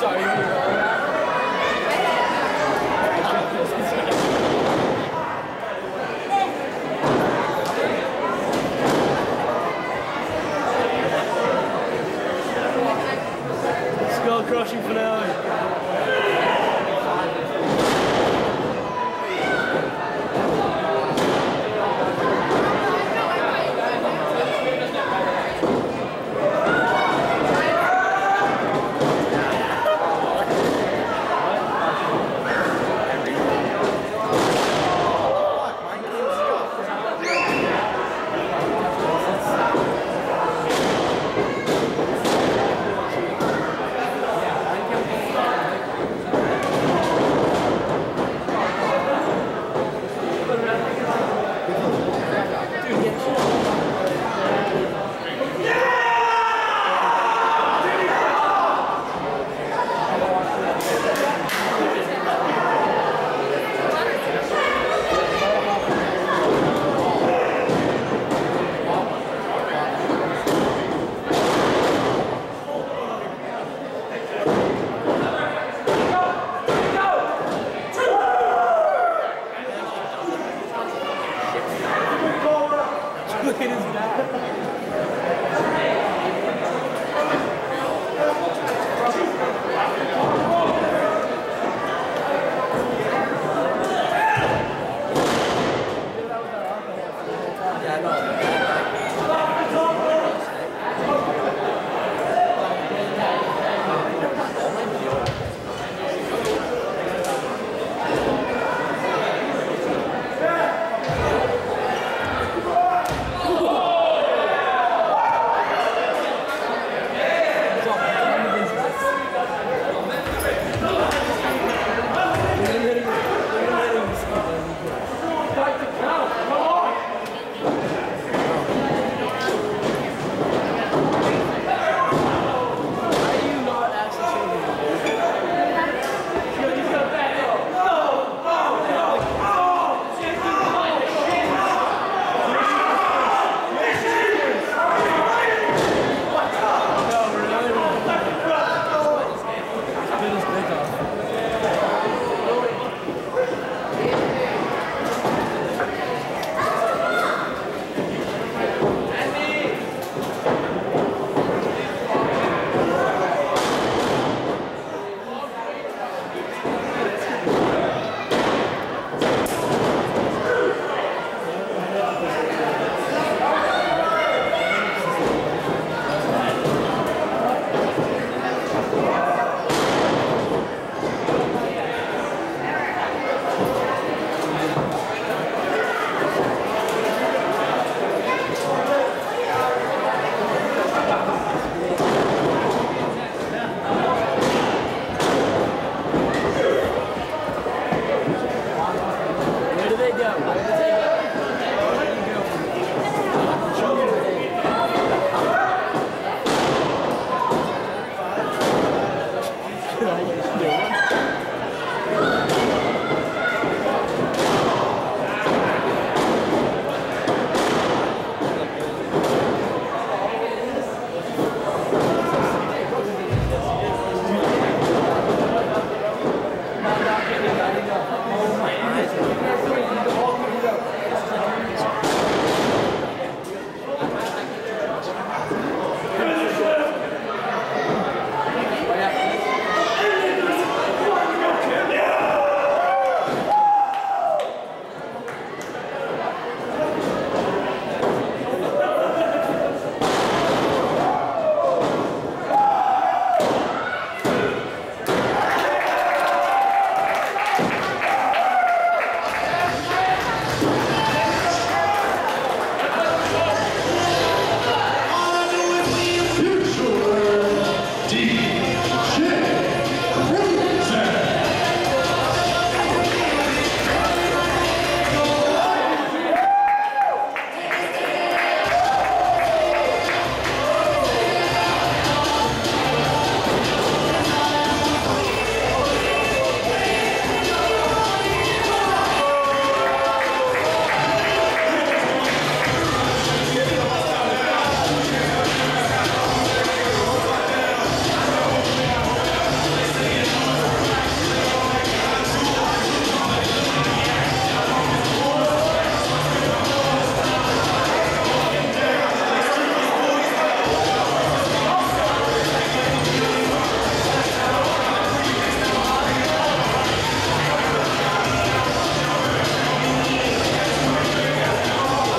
Sorry.